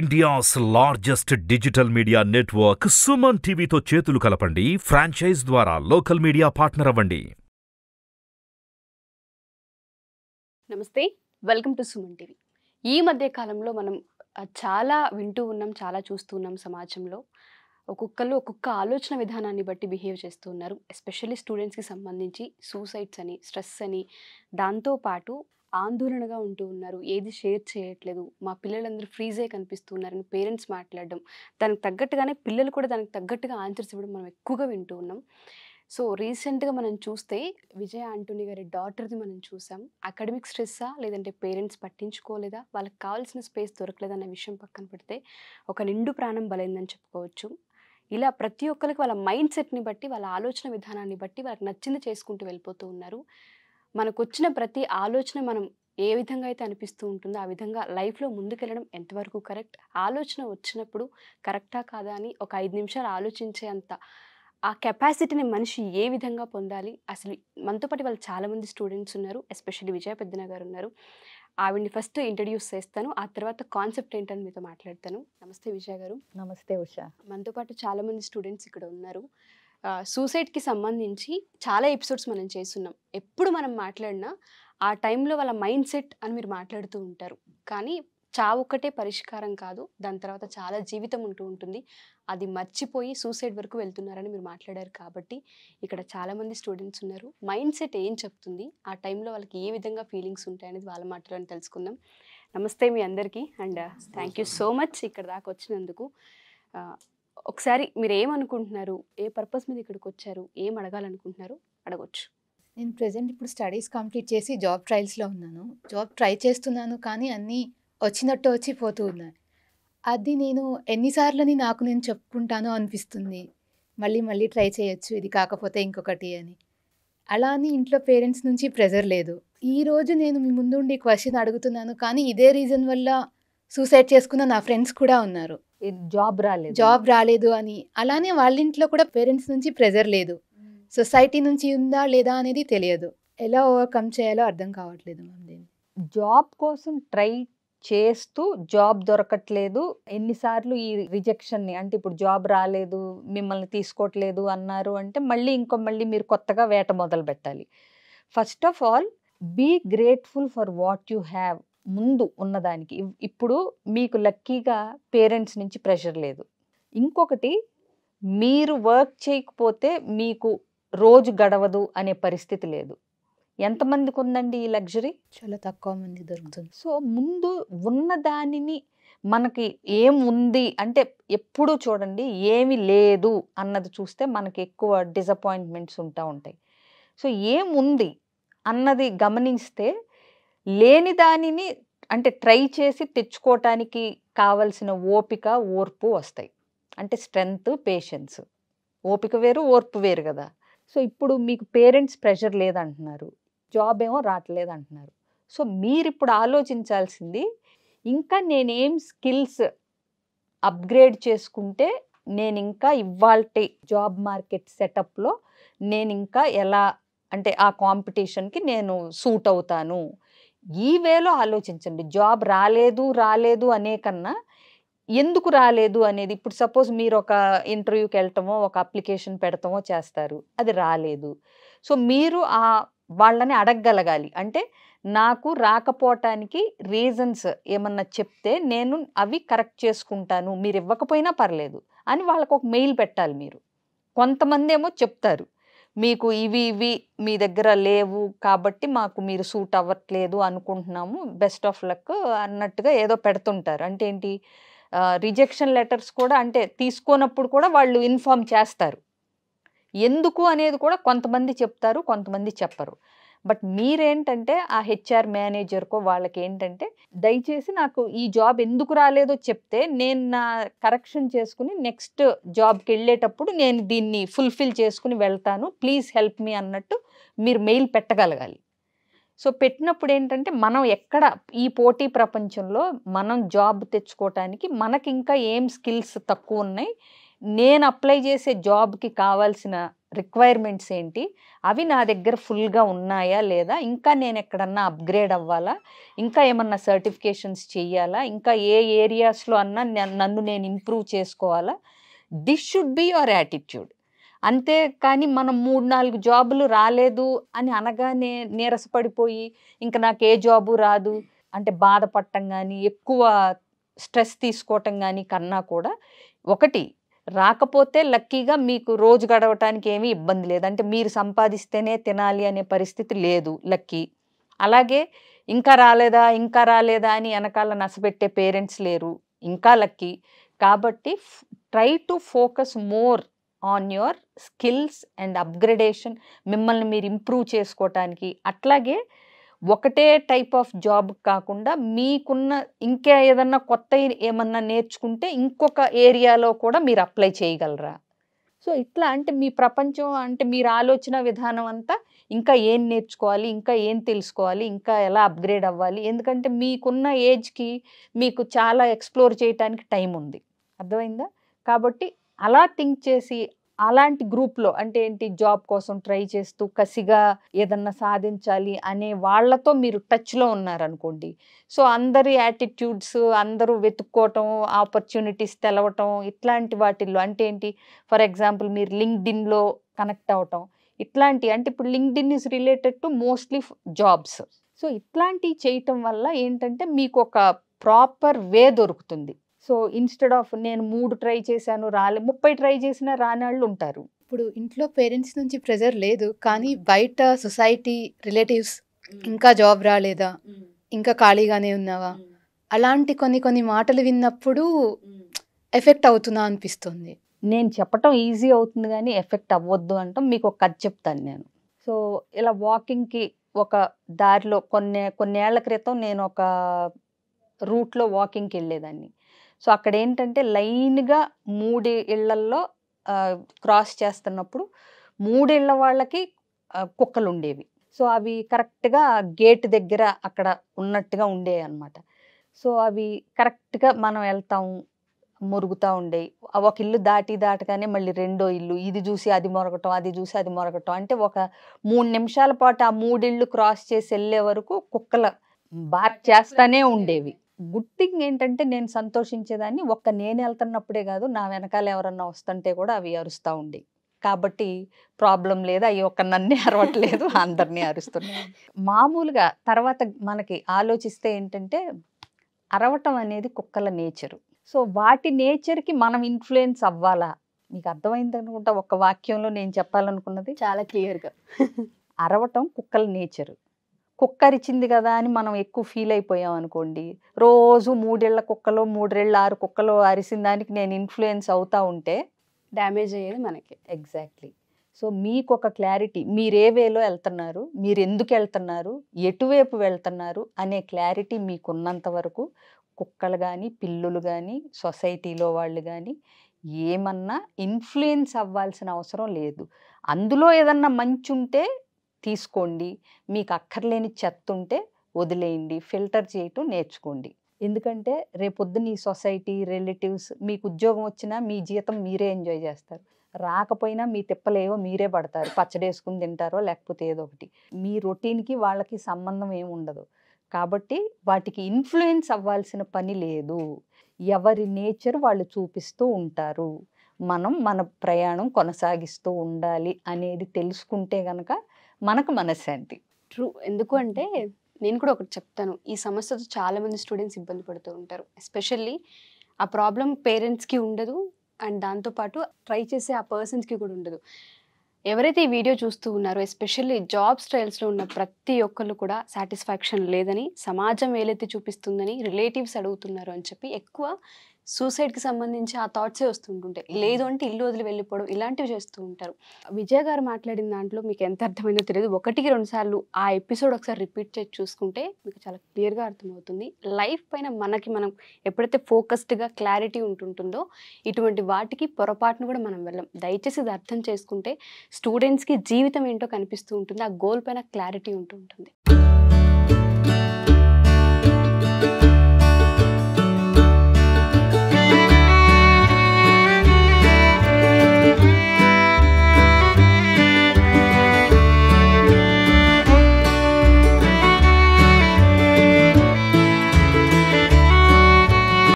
India's largest digital media network Suman టీవీతో చేతులు కలపండి. Franchise ద్వారా లోకల్ మీడియా పార్ట్నర్ అవ్వండి. నమస్తే. Welcome to Suman TV. ఈ మధ్య కాలంలో మనం చాలా వింటూ ఉన్నాం చాలా చూస్తూ ఉన్నాం సమాజంలో. ఒక్కొక్కరు ఒక్కొక్క ఆలోచన విధానాన్ని బట్టి బిహేవ్ చేస్తూ ఉన్నారు. ఎస్పెషల్లీ స్టూడెంట్స్కి సంబంధించి సూసైడ్స్ అని స్ట్రెస్ అని దాంతోపాటు ఆందోళనగా ఉంటూ ఉన్నారు. ఏది షేర్ చేయట్లేదు. మా పిల్లలందరూ ఫ్రీజే కనిపిస్తున్నారని పేరెంట్స్ మాట్లాడడం. దానికి తగ్గట్టుగానే పిల్లలు కూడా దానికి తగ్గట్టుగా ఆన్సర్స్ ఇవ్వడం మనం ఎక్కువగా వింటూ ఉన్నాం. సో రీసెంట్గా మనం చూస్తే విజయ ఆంటోనీ గారి డాటర్ది మనం చూసాం. అకాడమిక్ స్ట్రెస్సా లేదంటే పేరెంట్స్ పట్టించుకోలేదా? వాళ్ళకి కావాల్సిన స్పేస్ దొరకలేదన్న విషయం పక్కన పెడితే ఒక నిండు ప్రాణం బలైందని చెప్పుకోవచ్చు. ఇలా ప్రతి ఒక్కరికి వాళ్ళ మైండ్ సెట్ని బట్టి వాళ్ళ ఆలోచన విధానాన్ని బట్టి వాళ్ళకి నచ్చింది చేసుకుంటూ వెళ్ళిపోతూ ఉన్నారు. మనకు వచ్చిన ప్రతి ఆలోచన మనం ఏ విధంగా అయితే అనిపిస్తూ ఉంటుందో ఆ విధంగా లైఫ్లో ముందుకెళ్ళడం ఎంతవరకు కరెక్ట్? ఆలోచన వచ్చినప్పుడు కరెక్టా కాదా అని ఒక ఐదు నిమిషాలు ఆలోచించే అంత ఆ కెపాసిటీని మనిషి ఏ విధంగా పొందాలి? అసలు మనతో పాటు వాళ్ళు చాలామంది స్టూడెంట్స్ ఉన్నారు ఎస్పెషల్లీ విజయ పెద్దన గారు ఉన్నారు. ఆవిడ్ని ఫస్ట్ ఇంట్రడ్యూస్ చేస్తాను. ఆ తర్వాత కాన్సెప్ట్ ఏంటని మీతో మాట్లాడతాను. నమస్తే విజయ గారు నమస్తే ఉషా. మనతో పాటు చాలామంది స్టూడెంట్స్ ఇక్కడ ఉన్నారు. సూసైడ్కి సంబంధించి చాలా ఎపిసోడ్స్ మనం చేస్తున్నాం. ఎప్పుడు మనం మాట్లాడినా ఆ టైంలో వాళ్ళ మైండ్ సెట్ అని మీరు మాట్లాడుతూ ఉంటారు. కానీ చావు ఒక్కటే పరిష్కారం కాదు. దాని తర్వాత చాలా జీవితం ఉంటూ ఉంటుంది. అది మర్చిపోయి సూసైడ్ వరకు వెళ్తున్నారని మీరు మాట్లాడారు కాబట్టి ఇక్కడ చాలామంది స్టూడెంట్స్ ఉన్నారు. మైండ్ సెట్ ఏం చెప్తుంది? ఆ టైంలో వాళ్ళకి ఏ విధంగా ఫీలింగ్స్ ఉంటాయనేది వాళ్ళ మాటలను తెలుసుకుందాం. నమస్తే మీ అందరికీ. And thank you so much ఇక్కడ దాకా వచ్చినందుకు. ఒకసారి మీరు ఏమనుకుంటున్నారు ఏ పర్పస్ మీద ఇక్కడికి వచ్చారు ఏం అడగాలనుకుంటున్నారు? అడగొచ్చు. నేను ప్రజెంట్ ఇప్పుడు స్టడీస్ కంప్లీట్ చేసి జాబ్ ట్రయల్స్లో ఉన్నాను. జాబ్ ట్రై చేస్తున్నాను కానీ అన్నీ వచ్చినట్టు వచ్చి పోతూ ఉన్నాయి. అది నేను ఎన్నిసార్లని నాకు నేను చెప్పుకుంటానో అనిపిస్తుంది. మళ్ళీ మళ్ళీ ట్రై చేయొచ్చు ఇది కాకపోతే ఇంకొకటి అని. అలా అని ఇంట్లో పేరెంట్స్ నుంచి ప్రెజర్ లేదు. ఈరోజు నేను మీ ముందుండి క్వశ్చన్ అడుగుతున్నాను కానీ ఇదే రీజన్ వల్ల సూసైడ్ చేసుకున్న నా ఫ్రెండ్స్ కూడా ఉన్నారు. జాబ్ రాలేదు. జాబ్ రాలేదు అని. అలానే వాళ్ళ ఇంట్లో కూడా పేరెంట్స్ నుంచి ప్రెజర్ లేదు. సొసైటీ నుంచి ఉందా లేదా అనేది తెలియదు. ఎలా ఓవర్కమ్ చేయాలో అర్థం కావట్లేదు మ్యామ్ దీన్ని. జాబ్ కోసం ట్రై చేస్తూ జాబ్ దొరకట్లేదు. ఎన్నిసార్లు ఈ రిజెక్షన్ని అంటే ఇప్పుడు జాబ్ రాలేదు మిమ్మల్ని తీసుకోవట్లేదు అన్నారు అంటే మళ్ళీ ఇంకో మళ్ళీ మీరు కొత్తగా వేట మొదలు పెట్టాలి first of all be grateful for what you have ముందు ఉన్నదానికి. ఇప్పుడు మీకు లక్కీగా పేరెంట్స్ నుంచి ప్రెషర్ లేదు. ఇంకొకటి మీరు వర్క్ చేయకపోతే మీకు రోజు గడవదు అనే పరిస్థితి లేదు. ఎంతమందికి ఉందండి ఈ లగ్జరీ? చాలా తక్కువ మంది దొరుకుతుంది. సో ముందు ఉన్న దానిని మనకి ఏం ఉంది అంటే ఎప్పుడు చూడండి ఏమి లేదు అన్నది చూస్తే మనకి ఎక్కువ డిసప్పాయింట్మెంట్స్ ఉంటా ఉంటాయి. సో ఏం ఉంది అన్నది గమనిస్తే లేని దానిని అంటే ట్రై చేసి తెచ్చుకోవటానికి కావలసిన ఓపిక ఓర్పు వస్తాయి. అంటే స్ట్రెంగ్త్ పేషెన్స్. ఓపిక వేరు ఓర్పు వేరు కదా. సో ఇప్పుడు మీకు పేరెంట్స్ ప్రెషర్ లేదంటున్నారు. జాబ్ ఏమో రావట్లేదు అంటున్నారు సో మీరు ఇప్పుడు ఆలోచించాల్సింది ఇంకా నేనేం స్కిల్స్ అప్గ్రేడ్ చేసుకుంటే నేను ఇంకా ఇవాల్టి జాబ్ మార్కెట్ సెటప్లో నేను ఇంకా ఎలా అంటే ఆ కాంపిటీషన్కి నేను సూట్ అవుతాను. ఈ వేలో ఆలోచించండి. జాబ్ రాలేదు రాలేదు అనే కన్నా ఎందుకు రాలేదు అనేది ఇప్పుడు సపోజ్ మీరు ఒక ఇంటర్వ్యూకి వెళ్ళటమో ఒక అప్లికేషన్ పెడతామో చేస్తారు. అది రాలేదు. సో మీరు ఆ వాళ్ళని అడగగలగాలి. అంటే నాకు రాకపోవటానికి రీజన్స్ ఏమన్నా చెప్తే నేను అవి కరెక్ట్ చేసుకుంటాను. మీరు ఇవ్వకపోయినా పర్లేదు అని వాళ్ళకు ఒక మెయిల్ పెట్టాలి మీరు. కొంతమంది ఏమో చెప్తారు. మీకు ఇవి ఇవి మీ దగ్గర లేవు కాబట్టి మాకు మీరు సూట్ అవ్వట్లేదు అనుకుంటున్నాము. బెస్ట్ ఆఫ్ లక్ అన్నట్టుగా ఏదో పెడుతుంటారు. అంటే ఏంటి? రిజెక్షన్ లెటర్స్ కూడా అంటే తీసుకోనప్పుడు కూడా వాళ్ళు ఇన్ఫామ్ చేస్తారు. ఎందుకు అనేది కూడా కొంతమంది చెప్తారు కొంతమంది చెప్పరు. బట్ మీరేంటంటే ఆ హెచ్ఆర్ మేనేజర్కో వాళ్ళకి ఏంటంటే దయచేసి నాకు ఈ జాబ్ ఎందుకు రాలేదో చెప్తే నేను నా కరెక్షన్ చేసుకుని నెక్స్ట్ జాబ్కి వెళ్ళేటప్పుడు నేను దీన్ని ఫుల్ఫిల్ చేసుకుని వెళ్తాను. ప్లీజ్ హెల్ప్ మీ అన్నట్టు మీరు మెయిల్ పెట్టగలగాలి. సో పెట్టినప్పుడు ఏంటంటే మనం ఎక్కడ ఈ పోటీ ప్రపంచంలో మనం జాబ్ తెచ్చుకోవటానికి మనకి ఇంకా ఏం స్కిల్స్ తక్కువ ఉన్నాయి నేను అప్లై చేసే జాబ్కి కావాల్సిన రిక్వైర్మెంట్స్ ఏంటి? అవి నా దగ్గర ఫుల్గా ఉన్నాయా లేదా? ఇంకా నేను ఎక్కడన్నా అప్గ్రేడ్ అవ్వాలా? ఇంకా ఏమన్నా సర్టిఫికేషన్స్ చెయ్యాలా? ఇంకా ఏ ఏరియాస్లో అన్నా నన్ను నేను ఇంప్రూవ్ చేసుకోవాలా? This should be your attitude. అంతే కానీ మనం మూడు నాలుగు జాబులు రాలేదు అని అనగానే నీరసపడిపోయి ఇంకా నాకు ఏ జాబు రాదు అంటే బాధపడటం కానీ ఎక్కువ స్ట్రెస్ తీసుకోవటం కానీ కన్నా కూడా ఒకటి రాకపోతే లక్కీగా మీకు రోజు గడవటానికి ఏమీ ఇబ్బంది లేదు. అంటే మీరు సంపాదిస్తేనే తినాలి అనే పరిస్థితి లేదు లక్కీ. అలాగే ఇంకా రాలేదా ఇంకా రాలేదా అని వెనకాల నసపెట్టే పేరెంట్స్ లేరు ఇంకా లక్కీ. కాబట్టి try to focus more on your skills and upgradation మిమ్మల్ని మీరు ఇంప్రూవ్ చేసుకోవటానికి అట్లాగే ఒకటే టైప్ ఆఫ్ జాబ్ కాకుండా మీకున్న ఇంకా ఏదన్నా కొత్త ఏమన్నా నేర్చుకుంటే ఇంకొక ఏరియాలో కూడా మీరు అప్లై చేయగలరా? సో ఇట్లా అంటే మీ ప్రపంచం అంటే మీరు ఆలోచన విధానం అంతా ఇంకా ఏం నేర్చుకోవాలి ఇంకా ఏం తెలుసుకోవాలి ఇంకా ఎలా అప్గ్రేడ్ అవ్వాలి? ఎందుకంటే మీకున్న ఏజ్కి మీకు చాలా ఎక్స్ప్లోర్ చేయటానికి టైం ఉంది. అర్థమైందా? కాబట్టి అలా థింక్ చేసి అలాంటి గ్రూప్లో అంటే ఏంటి? జాబ్ కోసం ట్రై చేస్తూ కసిగా ఏదన్నా సాధించాలి అనే వాళ్ళతో మీరు టచ్లో ఉన్నారనుకోండి. సో అందరి యాటిట్యూడ్స్ అందరూ వెతుక్కోవటం ఆపర్చునిటీస్ తెలవటం ఇట్లాంటి వాటిల్లో అంటే ఏంటి? ఫర్ ఎగ్జాంపుల్ మీరు లింక్డ్ఇన్లో కనెక్ట్ అవ్వటం ఇట్లాంటి అంటే ఇప్పుడు LinkedIn is related to mostly jobs. So ఇట్లాంటివి చేయటం వల్ల ఏంటంటే మీకు ఒక ప్రాపర్ వే దొరుకుతుంది. సో ఇన్స్టెడ్ ఆఫ్ నేను మూడు ట్రై చేశాను రాలే ముప్పై ట్రై చేసినా రానాళ్ళు ఉంటారు. ఇప్పుడు ఇంట్లో పేరెంట్స్ నుంచి ప్రెజర్ లేదు కానీ బయట సొసైటీ రిలేటివ్స్ ఇంకా జాబ్ రాలేదా? ఇంకా ఖాళీగానే ఉన్నావా? అలాంటి కొన్ని కొన్ని మాటలు విన్నప్పుడు ఎఫెక్ట్ అవుతున్నా అనిపిస్తుంది. నేను చెప్పటం ఈజీ అవుతుంది కానీ ఎఫెక్ట్ అవ్వద్దు అంటాం మీకు ఒక కథ చెప్తాను నేను. సో ఇలా వాకింగ్కి ఒక దారిలో కొన్ని కొన్నేళ్ళ క్రితం నేను ఒక రూట్లో వాకింగ్కి వెళ్ళేదాన్ని. సో అక్కడ ఏంటంటే లైన్గా మూడు ఇళ్ళల్లో క్రాస్ చేస్తున్నప్పుడు మూడేళ్ళ వాళ్ళకి కుక్కలు ఉండేవి సో అవి కరెక్ట్గా గేట్ దగ్గర అక్కడ ఉన్నట్టుగా ఉండేవి అనమాట సో అవి కరెక్ట్గా మనం వెళ్తాము మురుగుతూ ఉండేవి ఒక ఇల్లు దాటి దాటగానే మళ్ళీ రెండో ఇల్లు ఇది చూసి అది మొరగటం అది చూసి అది మొరగటం. అంటే ఒక మూడు నిమిషాల పాటు ఆ మూడిళ్ళు క్రాస్ చేసి వెళ్ళే వరకు కుక్కల బార్ చేస్తానే ఉండేవి. గుడ్ థింగ్ ఏంటంటే నేను సంతోషించేదాన్ని ఒక్క నేను వెళ్తున్నప్పుడే కాదు నా వెనకాల ఎవరన్నా వస్తుంటే కూడా అవి అరుస్తూ ఉండేవి కాబట్టి ప్రాబ్లం లేదు అవి ఒక్క నన్నే అరవట్లేదు అందరినీ అరుస్తున్నాయి. మామూలుగా తర్వాత మనకి ఆలోచిస్తే ఏంటంటే అరవటం అనేది కుక్కల నేచరు. సో వాటి నేచర్కి మనం ఇన్ఫ్లుయెన్స్ అవ్వాలా? మీకు అర్థమైంది అనుకుంటా ఒక వాక్యంలో నేను చెప్పాలనుకున్నది? చాలా క్లియర్గా. అరవటం కుక్కల నేచరు. కుక్క అరిచింది కదా అని మనం ఎక్కువ ఫీల్ అయిపోయాం అనుకోండి. రోజు మూడేళ్ళ కుక్కలో మూడేళ్ళ ఆరు కుక్కలో అరిసిన దానికి నేను ఇన్ఫ్లుయెన్స్ అవుతా ఉంటే డ్యామేజ్ అయ్యేది మనకి. ఎగ్జాక్ట్లీ. సో మీకు ఒక క్లారిటీ మీరు ఏ వేలో వెళ్తున్నారు మీరు ఎందుకు వెళ్తున్నారు ఎటువైపు వెళ్తున్నారు అనే క్లారిటీ మీకు ఉన్నంత వరకు కుక్కలు కానీ పిల్లులు కానీ సొసైటీలో వాళ్ళు కానీ ఏమన్నా ఇన్ఫ్లుయెన్స్ అవ్వాల్సిన అవసరం లేదు. అందులో ఏదన్నా మంచి ఉంటే తీసుకోండి. మీకు అక్కర్లేని చెత్త ఉంటే వదిలేయండి. ఫిల్టర్ చేయటం నేర్చుకోండి. ఎందుకంటే రేపొద్దున ఈ సొసైటీ రిలేటివ్స్ మీకు ఉద్యోగం వచ్చినా మీ జీతం మీరే ఎంజాయ్ చేస్తారు. రాకపోయినా మీ తిప్పలేవో మీరే పడతారు. పచ్చడి వేసుకుని తింటారో లేకపోతే ఏదో ఒకటి. మీ రొటీన్కి వాళ్ళకి సంబంధం ఏమి ఉండదు. కాబట్టి వాటికి ఇన్ఫ్లుయెన్స్ అవ్వాల్సిన పని లేదు. ఎవరి నేచర్ వాళ్ళు చూపిస్తూ ఉంటారు. మనం మన ప్రయాణం కొనసాగిస్తూ ఉండాలి అనేది తెలుసుకుంటే కనుక మనకు మనశ్శాంతి ట్రూ. ఎందుకు అంటే నేను కూడా ఒకటి చెప్తాను. ఈ సమస్యతో చాలా మంది స్టూడెంట్స్ ఇబ్బంది పడుతూ ఉంటారు. ఎస్పెషల్లీ ఆ ప్రాబ్లం పేరెంట్స్కి ఉండదు. అండ్ దాంతోపాటు ట్రై చేసే ఆ పర్సన్స్కి కూడా ఉండదు. ఎవరైతే ఈ వీడియో చూస్తూ ఉన్నారో ఎస్పెషల్లీ జాబ్ స్టైల్స్లో ఉన్న ప్రతి ఒక్కళ్ళు కూడా సాటిస్ఫాక్షన్ లేదని సమాజం ఏలైతే చూపిస్తుందని రిలేటివ్స్ అడుగుతున్నారు అని చెప్పి ఎక్కువ సూసైడ్కి సంబంధించి ఆ థాట్సే వస్తుంటుంటాయి లేదు అంటే ఇల్లు వదిలి వెళ్ళిపోవడం ఇలాంటివి చేస్తూ ఉంటారు. విజయ్ గారు మాట్లాడిన దాంట్లో మీకు ఎంత అర్థమైందో తెలియదు. ఒకటికి రెండు సార్లు ఆ ఎపిసోడ్ ఒకసారి రిపీట్ చేసి చూసుకుంటే మీకు చాలా క్లియర్గా అర్థమవుతుంది. లైఫ్ పైన మనకి మనం ఎప్పుడైతే ఫోకస్డ్గా క్లారిటీ ఉంటుంటుందో ఇటువంటి వాటికి పొరపాటును కూడా మనం వెళ్ళం. దయచేసి ఇది అర్థం చేసుకుంటే స్టూడెంట్స్కి జీవితం ఏంటో కనిపిస్తూ ఉంటుంది. ఆ గోల్ పైన క్లారిటీ ఉంటూ ఉంటుంది